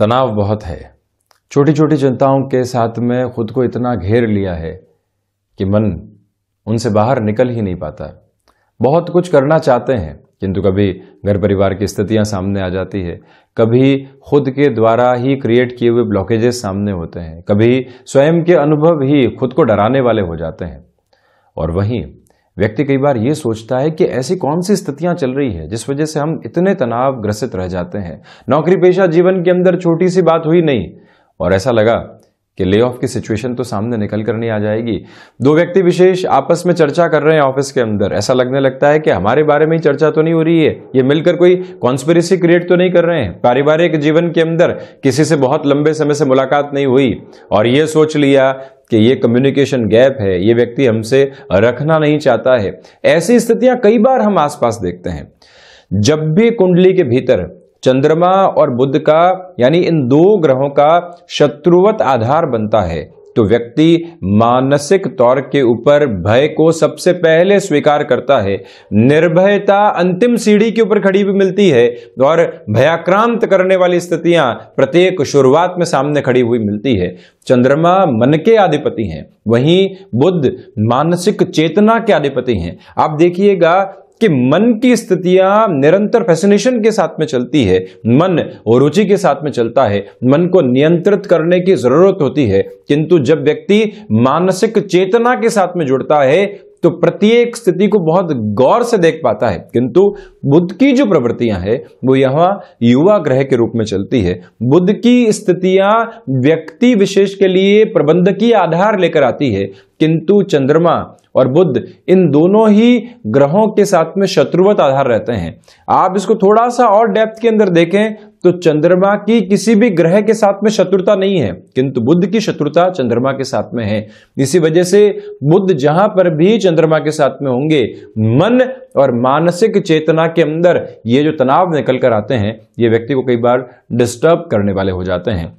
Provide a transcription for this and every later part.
तनाव बहुत है। छोटी छोटी चिंताओं के साथ में खुद को इतना घेर लिया है कि मन उनसे बाहर निकल ही नहीं पाता। बहुत कुछ करना चाहते हैं, किंतु कभी घर परिवार की स्थितियाँ सामने आ जाती है। कभी खुद के द्वारा ही क्रिएट किए हुए ब्लॉकेजेस सामने होते हैं। कभी स्वयं के अनुभव ही खुद को डराने वाले हो जाते हैं। और वहीं व्यक्ति कई बार ये सोचता है कि ऐसी कौन सी स्थितियाँ चल रही है जिस वजह से हम इतने तनाव ग्रसित रह जाते हैं। नौकरी पेशा जीवन के अंदर छोटी सी बात हुई नहीं और ऐसा लगा कि ले ऑफ़ की सिचुएशन तो सामने निकल कर नहीं आ जाएगी। दो व्यक्ति विशेष आपस में चर्चा कर रहे हैं ऑफ़िस के अंदर। ऐसा लगने लगता है कि हमारे बारे में ही चर्चा तो नहीं हो रही है। ये मिलकर कोई कॉन्स्पिरेसी क्रिएट तो नहीं कर रहे हैं। पारिवारिक जीवन के अंदर किसी से बहुत लंबे समय से मुलाकात नहीं हुई। और ये सोच लिया कि ये कम्युनिकेशन गैप है। ये व्यक्ति हमसे रखना नहीं चाहता है। ऐसी स्थितियाँ कई बार हम आसपास देखते हैं। जब भी कुंडली के भीतर चंद्रमा और बुद्ध का, यानी इन दो ग्रहों का शत्रुवत आधार बनता है। तो व्यक्ति मानसिक तौर के ऊपर भय को सबसे पहले स्वीकार करता है। निर्भयता अंतिम सीढ़ी के ऊपर खड़ी भी मिलती है और भयाक्रांत करने वाली स्थितियाँ प्रत्येक शुरुआत में सामने खड़ी हुई मिलती है। चंद्रमा मन के अधिपति हैं, वहीं बुद्ध मानसिक चेतना के अधिपति हैं। आप देखिएगा कि मन की स्थितियाँ निरंतर फैसिनेशन के साथ में चलती है, मन रुचि के साथ में चलता है, मन को नियंत्रित करने की ज़रूरत होती है, किंतु जब व्यक्ति मानसिक चेतना के साथ में जुड़ता है तो प्रत्येक स्थिति को बहुत गौर से देख पाता है, किंतु बुद्ध की जो प्रवृत्तियाँ हैं, वो यहाँ युवा ग्रह के रूप में चलती है। बुद्ध की स्थितियाँ व्यक्ति विशेष के लिए प्रबंधकीय आधार लेकर आती है, किंतु चंद्रमा और बुद्ध, इन दोनों ही ग्रहों के साथ में शत्रुवत आधार रहते हैं। आप इसको थोड़ा सा और डेप्थ के अंदर देखें तो चंद्रमा की किसी भी ग्रह के साथ में शत्रुता नहीं है, किंतु बुद्ध की शत्रुता चंद्रमा के साथ में है। इसी वजह से बुद्ध जहाँ पर भी चंद्रमा के साथ में होंगे, मन और मानसिक चेतना के अंदर ये जो तनाव निकल कर आते हैं, ये व्यक्ति को कई बार डिस्टर्ब करने वाले हो जाते हैं।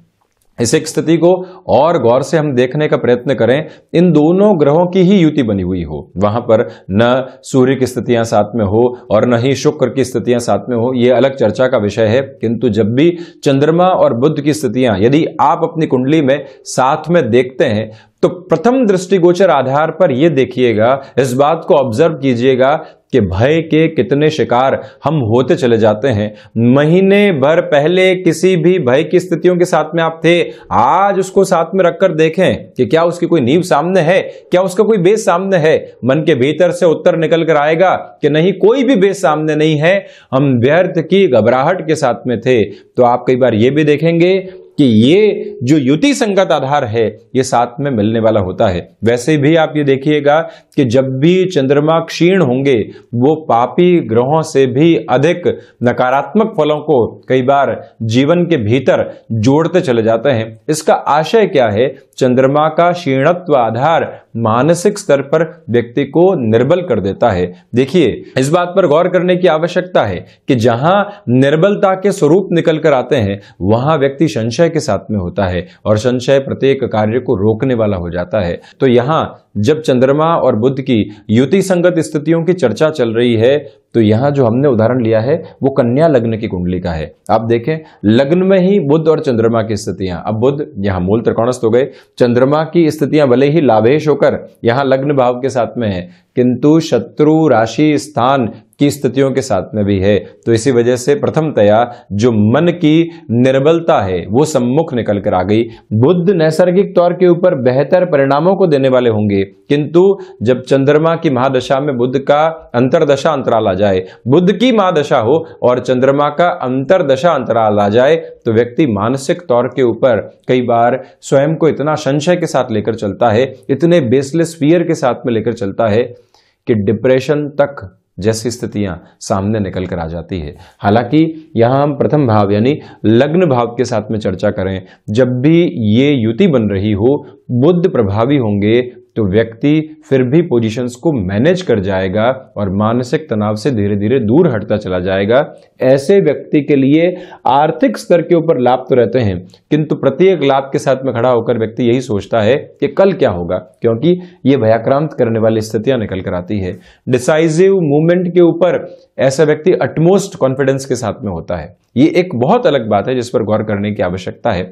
इस एक स्थिति को और गौर से हम देखने का प्रयत्न करें, इन दोनों ग्रहों की ही युति बनी हुई हो। वहाँ पर न सूर्य की स्थितियाँ साथ में हो और न ही शुक्र की स्थितियाँ साथ में हो यह अलग चर्चा का विषय है। किंतु जब भी चंद्रमा और बुद्ध की स्थितियाँ, यदि आप अपनी कुंडली में साथ में देखते हैं तो प्रथम दृष्टिगोचर आधार पर यह देखिएगा, इस बात को ऑब्ज़र्व कीजिएगा कि भय के कितने शिकार हम होते चले जाते हैं। महीने भर पहले किसी भी भय की स्थितियों के साथ में आप थे। आज उसको साथ में रखकर देखें कि क्या उसकी कोई नींव सामने है, क्या उसका कोई बेस सामने है। मन के भीतर से उत्तर निकल कर आएगा कि नहीं, कोई भी बेस सामने नहीं है। हम व्यर्थ की घबराहट के साथ में थे। तो आप कई बार ये भी देखेंगे कि ये जो युति संगत आधार है, ये साथ में मिलने वाला होता है। वैसे भी आप ये देखिएगा कि जब भी चंद्रमा क्षीण होंगे, वो पापी ग्रहों से भी अधिक नकारात्मक फलों को कई बार जीवन के भीतर जोड़ते चले जाते हैं। इसका आशय क्या है? चंद्रमा का क्षीणत्व आधार मानसिक स्तर पर व्यक्ति को निर्बल कर देता है। देखिए, इस बात पर गौर करने की आवश्यकता है कि जहाँ निर्बलता के स्वरूप निकल कर आते हैं, वहाँ व्यक्ति संशय के साथ में होता है और संशय प्रत्येक कार्य को रोकने वाला हो जाता है। तो यहाँ जब चंद्रमा और बुद्ध की युति संगत स्थितियों की चर्चा चल रही है तो यहाँ जो हमने उदाहरण लिया है, वो कन्या लग्न की कुंडली का है। आप देखें, लग्न में ही बुद्ध और चंद्रमा की स्थितियाँ। अब बुद्ध यहाँ मूल त्रिकोणस्थ हो गए। चंद्रमा की स्थितियाँ भले ही लाभेश होकर यहाँ लग्न भाव के साथ में है, किंतु शत्रु, राशि, स्थान की स्थितियों के साथ में भी है। तो इसी वजह से प्रथमतया जो मन की निर्बलता है, वो सम्मुख निकल कर आ गई। बुद्ध नैसर्गिक तौर के ऊपर बेहतर परिणामों को देने वाले होंगे। किंतु जब चंद्रमा की महादशा में बुद्ध का अंतरदशा अंतराल आ जाए, बुद्ध की महादशा हो और चंद्रमा का अंतरदशा अंतराल आ जाए तो व्यक्ति मानसिक तौर के ऊपर कई बार स्वयं को इतना संशय के साथ लेकर चलता है, इतने बेसलेस फियर के साथ में लेकर चलता है कि डिप्रेशन तक जैसी स्थितियाँ सामने निकल कर आ जाती है। हालाँकि यहाँ हम प्रथम भाव यानी लग्न भाव के साथ में चर्चा करें, जब भी ये युति बन रही हो, बुद्ध प्रभावी होंगे तो व्यक्ति फिर भी पोजीशंस को मैनेज कर जाएगा और मानसिक तनाव से धीरे धीरे दूर हटता चला जाएगा। ऐसे व्यक्ति के लिए आर्थिक स्तर के ऊपर लाभ तो रहते हैं, किंतु प्रत्येक लाभ के साथ में खड़ा होकर व्यक्ति यही सोचता है कि कल क्या होगा, क्योंकि ये भयाक्रांत करने वाली स्थितियाँ निकल कर आती है। डिसाइजिव मूवमेंट के ऊपर ऐसा व्यक्ति अटमोस्ट कॉन्फिडेंस के साथ में होता है। ये एक बहुत अलग बात है जिस पर गौर करने की आवश्यकता है।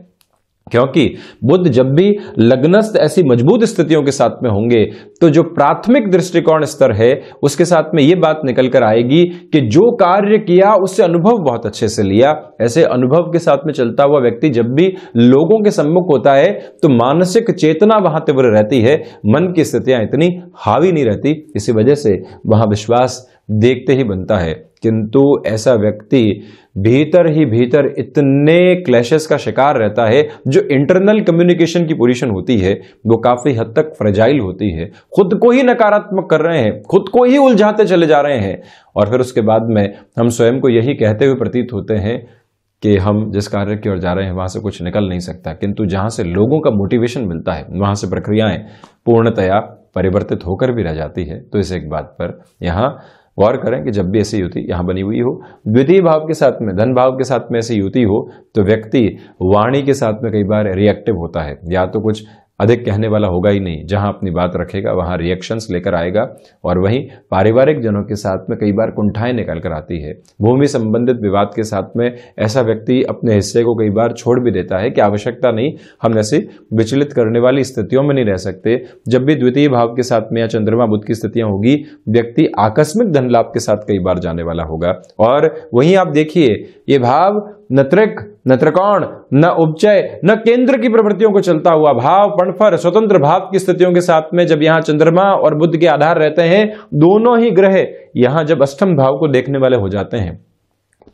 क्योंकि बुद्ध जब भी लग्नस्थ ऐसी मज़बूत स्थितियों के साथ में होंगे तो जो प्राथमिक दृष्टिकोण स्तर है, उसके साथ में यह बात निकल कर आएगी कि जो कार्य किया, उससे अनुभव बहुत अच्छे से लिया। ऐसे अनुभव के साथ में चलता हुआ व्यक्ति जब भी लोगों के सम्मुख होता है तो मानसिक चेतना वहाँ तीव्र रहती है। मन की स्थितियाँ इतनी हावी नहीं रहती। इसी वजह से वहाँ विश्वास देखते ही बनता है। किंतु ऐसा व्यक्ति भीतर ही भीतर इतने क्लैशेस का शिकार रहता है, जो इंटरनल कम्युनिकेशन की पोजीशन होती है, वो काफ़ी हद तक फ्रेजाइल होती है। खुद को ही नकारात्मक कर रहे हैं, खुद को ही उलझाते चले जा रहे हैं। और फिर उसके बाद में हम स्वयं को यही कहते हुए प्रतीत होते हैं कि हम जिस कार्य की ओर जा रहे हैं, वहाँ से कुछ निकल नहीं सकता। किंतु जहाँ से लोगों का मोटिवेशन मिलता है, वहाँ से प्रक्रियाएँ पूर्णतया परिवर्तित होकर भी रह जाती है। तो इस एक बात पर यहाँ गौर करें कि जब भी ऐसी युति यहाँ बनी हुई हो, द्वितीय भाव के साथ में, धन भाव के साथ में ऐसी युति हो तो व्यक्ति वाणी के साथ में कई बार रिएक्टिव होता है। या तो कुछ अधिक कहने वाला होगा ही नहीं। जहाँ अपनी बात रखेगा, वहाँ रिएक्शंस लेकर आएगा और वहीं पारिवारिक जनों के साथ में कई बार कुंठाएँ निकल कर आती है। भूमि संबंधित विवाद के साथ में ऐसा व्यक्ति अपने हिस्से को कई बार छोड़ भी देता है कि आवश्यकता नहीं, हम ऐसे विचलित करने वाली स्थितियों में नहीं रह सकते। जब भी द्वितीय भाव के साथ में या चंद्रमा बुद्ध की स्थितियाँ होगी, व्यक्ति आकस्मिक धन लाभ के साथ कई बार जाने वाला होगा। और वहीं आप देखिए, ये भाव न त्रिक, न त्रिकोण, न उपचय, न केंद्र की प्रवृत्तियों को चलता हुआ भाव, पणफर, स्वतंत्र भाव की स्थितियों के साथ में जब यहाँ चंद्रमा और बुद्ध के आधार रहते हैं, दोनों ही ग्रह यहाँ जब अष्टम भाव को देखने वाले हो जाते हैं।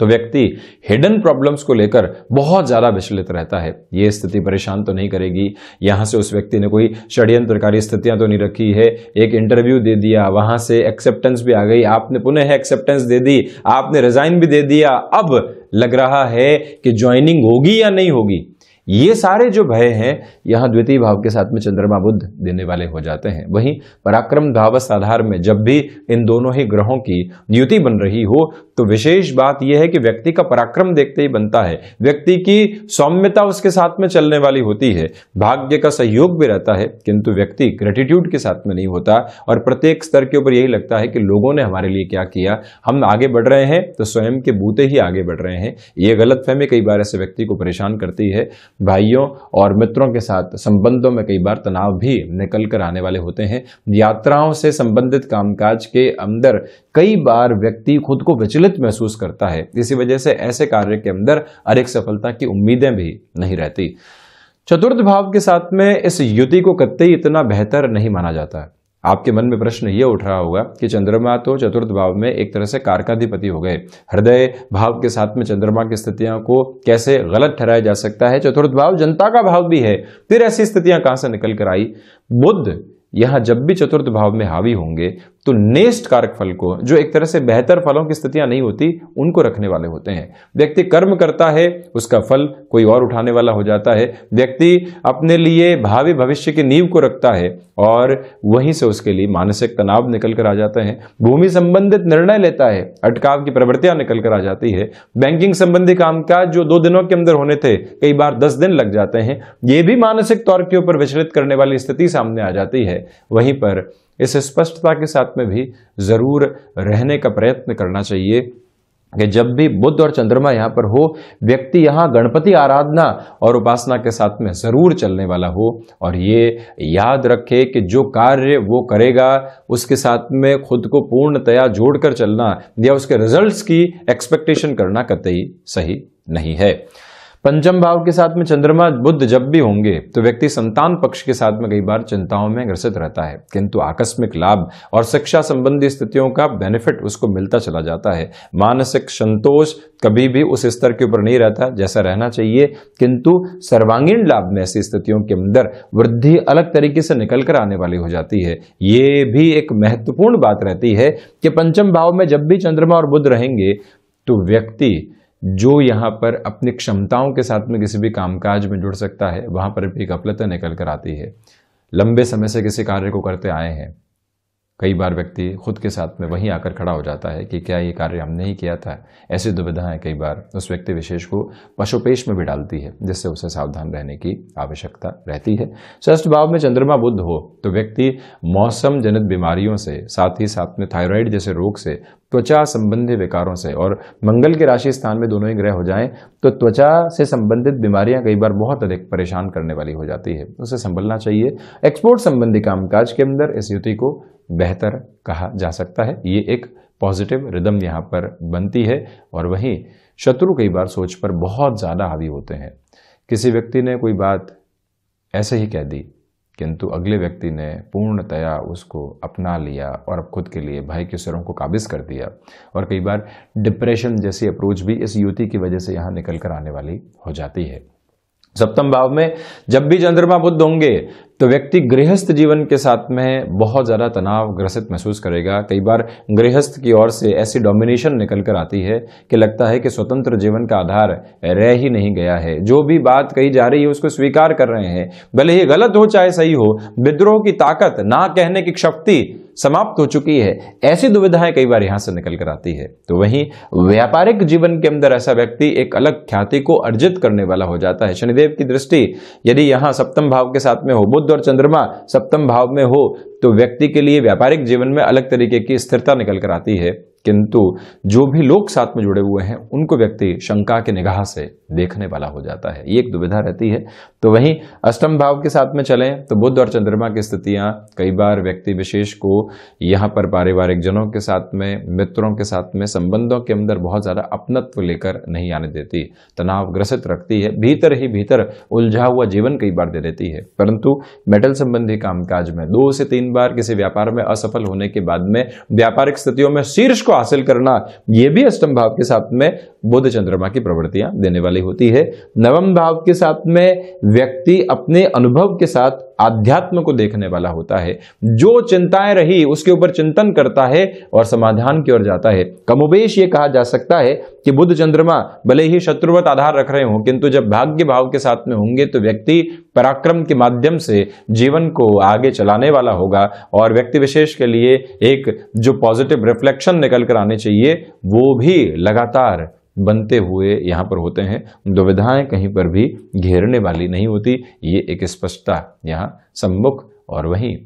तो व्यक्ति हिडन प्रॉब्लम्स को लेकर बहुत ज़्यादा विचलित रहता है। ये स्थिति परेशान तो नहीं करेगी। यहाँ से उस व्यक्ति ने कोई षड्यंत्रकारी स्थितियाँ तो नहीं रखी है। एक इंटरव्यू दे दिया, वहाँ से एक्सेप्टेंस भी आ गई। आपने पुनः एक्सेप्टेंस दे दी, आपने रिजाइन भी दे दिया। अब लग रहा है कि ज्वाइनिंग होगी या नहीं होगी। ये सारे जो भय हैं, यहाँ द्वितीय भाव के साथ में चंद्रमा बुद्ध देने वाले हो जाते हैं। वहीं पराक्रम धावस आधार में जब भी इन दोनों ही ग्रहों की युति बन रही हो तो विशेष बात यह है कि व्यक्ति का पराक्रम देखते ही बनता है। व्यक्ति की सौम्यता उसके साथ में चलने वाली होती है। भाग्य का सहयोग भी रहता है, किंतु व्यक्ति ग्रेटिट्यूड के साथ में नहीं होता। और प्रत्येक स्तर के ऊपर यही लगता है कि लोगों ने हमारे लिए क्या किया। हम आगे बढ़ रहे हैं तो स्वयं के बूते ही आगे बढ़ रहे हैं। ये गलत फहमी कई बार ऐसे व्यक्ति को परेशान करती है। भाइयों और मित्रों के साथ संबंधों में कई बार तनाव भी निकल कर आने वाले होते हैं। यात्राओं से संबंधित कामकाज के अंदर कई बार व्यक्ति खुद को विचलित महसूस करता है। इसी वजह से ऐसे कार्य के अंदर अधिक सफलता की उम्मीदें भी नहीं रहती। चतुर्थ भाव के साथ में इस युति को कतई इतना बेहतर नहीं माना जाता। है आपके मन में प्रश्न ये उठ रहा होगा कि चंद्रमा तो चतुर्थ भाव में एक तरह से कारकाधिपति हो गए। हृदय भाव के साथ में चंद्रमा की स्थितियाँ को कैसे गलत ठहराया जा सकता है? चतुर्थ भाव जनता का भाव भी है। फिर ऐसी स्थितियाँ कहाँ से निकल कर आई? बुद्ध, यहाँ जब भी चतुर्थ भाव में हावी होंगे तो नेस्ट कारक फल को, जो एक तरह से बेहतर फलों की स्थितियाँ नहीं होती, उनको रखने वाले होते हैं। व्यक्ति कर्म करता है, उसका फल कोई और उठाने वाला हो जाता है। व्यक्ति अपने लिए भावी भविष्य की नींव को रखता है और वहीं से उसके लिए मानसिक तनाव निकल कर आ जाते हैं। भूमि संबंधित निर्णय लेता है, अटकाव की प्रवृत्तियाँ निकल कर आ जाती है। बैंकिंग संबंधी कामकाज जो दो दिनों के अंदर होने थे, कई बार दस दिन लग जाते हैं। ये भी मानसिक तौर के ऊपर विचलित करने वाली स्थिति सामने आ जाती है। वहीं पर इस स्पष्टता के साथ में भी ज़रूर रहने का प्रयत्न करना चाहिए कि जब भी बुद्ध और चंद्रमा यहाँ पर हो, व्यक्ति यहाँ गणपति आराधना और उपासना के साथ में ज़रूर चलने वाला हो और ये याद रखे कि जो कार्य वो करेगा, उसके साथ में खुद को पूर्णतया जोड़कर चलना या उसके रिजल्ट्स की एक्सपेक्टेशन करना कतई सही नहीं है। पंचम भाव के साथ में चंद्रमा बुद्ध जब भी होंगे तो व्यक्ति संतान पक्ष के साथ में कई बार चिंताओं में ग्रसित रहता है। किंतु आकस्मिक लाभ और शिक्षा संबंधी स्थितियों का बेनिफिट उसको मिलता चला जाता है। मानसिक संतोष कभी भी उस स्तर के ऊपर नहीं रहता, जैसा रहना चाहिए। किंतु सर्वांगीण लाभ में ऐसी स्थितियों के अंदर वृद्धि अलग तरीके से निकल कर आने वाली हो जाती है। ये भी एक महत्वपूर्ण बात रहती है कि पंचम भाव में जब भी चंद्रमा और बुद्ध रहेंगे तो व्यक्ति जो यहाँ पर अपनी क्षमताओं के साथ में किसी भी कामकाज में जुड़ सकता है, वहाँ पर भी गफलतें निकल कर आती है। लंबे समय से किसी कार्य को करते आए हैं। कई बार व्यक्ति खुद के साथ में वहीं आकर खड़ा हो जाता है कि क्या ये कार्य हमने ही किया था? ऐसी दुविधाएँ कई बार उस व्यक्ति विशेष को पशुपेश में भी डालती है, जिससे उसे सावधान रहने की आवश्यकता रहती है। षष्ठ भाव में चंद्रमा बुद्ध हो तो व्यक्ति मौसम जनित बीमारियों से, साथ ही साथ में थायराइड जैसे रोग से त्वचा संबंधी विकारों से। और मंगल के राशि स्थान में दोनों ही ग्रह हो जाएँ तो त्वचा से संबंधित बीमारियाँ कई बार बहुत अधिक परेशान करने वाली हो जाती है। उसे संभलना चाहिए। एक्सपोर्ट संबंधी कामकाज के अंदर इस युति को बेहतर कहा जा सकता है। ये एक पॉजिटिव रिदम यहाँ पर बनती है, और वहीं शत्रु कई बार सोच पर बहुत ज़्यादा हावी होते हैं। किसी व्यक्ति ने कोई बात ऐसे ही कह दी किंतु अगले व्यक्ति ने पूर्णतया उसको अपना लिया और अब खुद के लिए भाई के स्वरों को काबिज कर दिया। और कई बार डिप्रेशन जैसी अप्रोच भी इस युति की वजह से यहाँ निकल कर आने वाली हो जाती है। सप्तम भाव में, जब भी चंद्रमा बुद्ध होंगे तो व्यक्ति गृहस्थ जीवन के साथ में बहुत ज़्यादा तनाव ग्रसित महसूस करेगा। कई बार गृहस्थ की ओर से ऐसी डोमिनेशन निकल कर आती है कि लगता है कि स्वतंत्र जीवन का आधार रह ही नहीं गया है। जो भी बात कही जा रही है, उसको स्वीकार कर रहे हैं। भले ही गलत हो चाहे सही हो, विद्रोह की ताकत, ना कहने की शक्ति समाप्त हो चुकी है। ऐसी दुविधाएँ कई बार यहाँ से निकल कर आती है। तो वहीं व्यापारिक जीवन के अंदर ऐसा व्यक्ति एक अलग ख्याति को अर्जित करने वाला हो जाता है। शनिदेव की दृष्टि, यदि यहाँ सप्तम भाव के साथ में हो बुद्ध और चंद्रमा सप्तम भाव में हो तो व्यक्ति के लिए व्यापारिक जीवन में अलग तरीके की स्थिरता निकल कर आती है। किंतु जो भी लोग साथ में जुड़े हुए हैं, उनको व्यक्ति शंका की निगाह से देखने वाला हो जाता है। ये एक दुविधा रहती है। तो वहीं अष्टम भाव के साथ में चलें तो बुद्ध और चंद्रमा की स्थितियाँ कई बार व्यक्ति विशेष को यहाँ पर पारिवारिक जनों के साथ में, मित्रों के साथ में, संबंधों के अंदर बहुत ज़्यादा अपनत्व लेकर नहीं आने देती। तनाव ग्रसित रखती है, भीतर ही भीतर उलझा हुआ जीवन कई बार दे देती है। परंतु मेटल संबंधी कामकाज में दो से तीन बार किसी व्यापार में असफल होने के बाद में व्यापारिक स्थितियों में शीर्ष को हासिल करना यह भी अष्टम भाव के साथ में बुद्ध चंद्रमा की प्रवृत्तियाँ देने वाली होती है। नवम भाव के साथ में व्यक्ति अपने अनुभव के साथ आध्यात्म को देखने वाला होता है। जो चिंताएँ रही, उसके ऊपर चिंतन करता है और समाधान की ओर जाता है। कमोबेश ये कहा जा सकता है कि बुद्ध चंद्रमा भले ही शत्रुवत आधार रख रहे हो, किंतु जब भाग्य भाव के साथ में होंगे तो व्यक्ति पराक्रम के माध्यम से जीवन को आगे चलाने वाला होगा और व्यक्ति विशेष के लिए एक जो पॉजिटिव रिफ्लेक्शन निकल कर आने चाहिए, वो भी लगातार बनते हुए यहाँ पर होते हैं। दुविधाएँ कहीं पर भी घेरने वाली नहीं होती। ये एक स्पष्टता यहाँ सम्मुख और वहीं।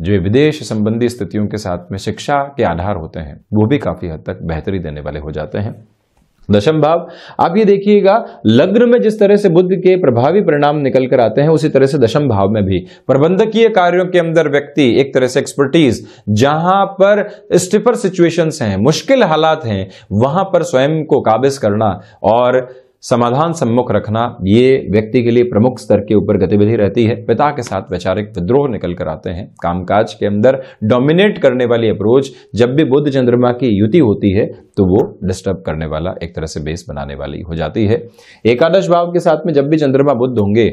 जो विदेश संबंधी स्थितियों के साथ में शिक्षा के आधार होते हैं, वो भी काफ़ी हद तक बेहतरी देने वाले हो जाते हैं। दशम भाव। आप ये देखिएगा, लग्न में जिस तरह से बुद्ध के प्रभावी परिणाम निकल कर आते हैं, उसी तरह से दशम भाव में भी। प्रबंधकीय कार्यों के अंदर व्यक्ति एक तरह से एक्सपर्टीज जहाँ पर स्टिफर सिचुएशंस हैं, मुश्किल हालात हैं, वहाँ पर स्वयं को काबिज करना और समाधान सम्मुख रखना ये व्यक्ति के लिए प्रमुख स्तर के ऊपर गतिविधि रहती है। पिता के साथ वैचारिक विद्रोह निकल कर आते हैं। कामकाज के अंदर डोमिनेट करने वाली अप्रोच जब भी बुद्ध चंद्रमा की युति होती है तो वो डिस्टर्ब करने वाला एक तरह से बेस बनाने वाली हो जाती है। एकादश भाव के साथ में जब भी चंद्रमा बुद्ध होंगे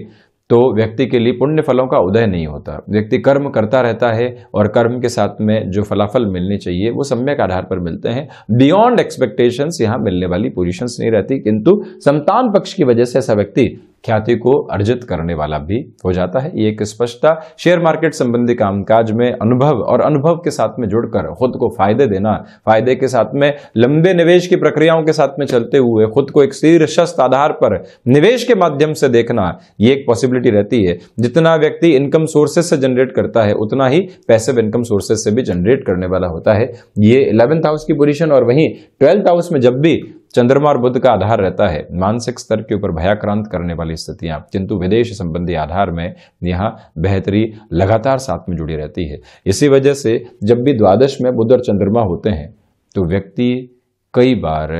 तो व्यक्ति के लिए पुण्य फलों का उदय नहीं होता। व्यक्ति कर्म करता रहता है और कर्म के साथ में जो फलाफल मिलने चाहिए, वो सम्यक आधार पर मिलते हैं। बियॉन्ड एक्सपेक्टेशंस यहाँ मिलने वाली पोजिशंस नहीं रहती, किंतु संतान पक्ष की वजह से ऐसा व्यक्ति ख्याति को अर्जित करने वाला भी हो जाता है। ये एक स्पष्टता, शेयर मार्केट संबंधी कामकाज में अनुभव और अनुभव के साथ में जुड़कर खुद को फ़ायदे देना, फ़ायदे के साथ में लंबे निवेश की प्रक्रियाओं के साथ में चलते हुए खुद को एक शीर्षस्थ आधार पर निवेश के माध्यम से देखना, ये एक पॉसिबिलिटी रहती है। जितना व्यक्ति इनकम सोर्सेज से जनरेट करता है, उतना ही पैसिव इनकम सोर्सेज से भी जनरेट करने वाला होता है। ये इलेवेंथ हाउस की पोजिशन और वहीं ट्वेल्थ हाउस में जब भी चंद्रमा और बुद्ध का आधार रहता है। मानसिक स्तर के ऊपर भयाक्रांत करने वाली स्थितियाँ, किंतु विदेश संबंधी आधार में यहाँ बेहतरी लगातार साथ में जुड़ी रहती है। इसी वजह से जब भी द्वादश में बुद्ध और चंद्रमा होते हैं तो व्यक्ति कई बार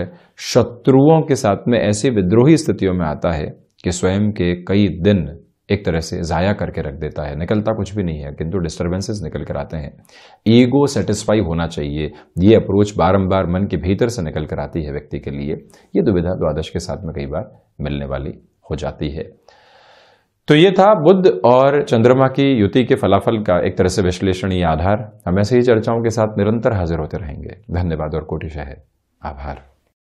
शत्रुओं के साथ में ऐसी विद्रोही स्थितियों में आता है कि स्वयं के कई दिन एक तरह से ज़ाया करके रख देता है। निकलता कुछ भी नहीं है, किंतु डिस्टर्बेंसेस निकल कर आते हैं। ईगो सेटिस्फाई होना चाहिए। ये अप्रोच बारंबार मन के भीतर से निकल कर आती है व्यक्ति के लिए। ये दुविधा द्वादश के साथ में कई बार मिलने वाली हो जाती है। तो ये था बुद्ध और चंद्रमा की युति के फलाफल का एक तरह से विश्लेषण आधार। हम ऐसे ही चर्चाओं के साथ निरंतर हाजिर होते रहेंगे। धन्यवाद और कोटिशह आभार।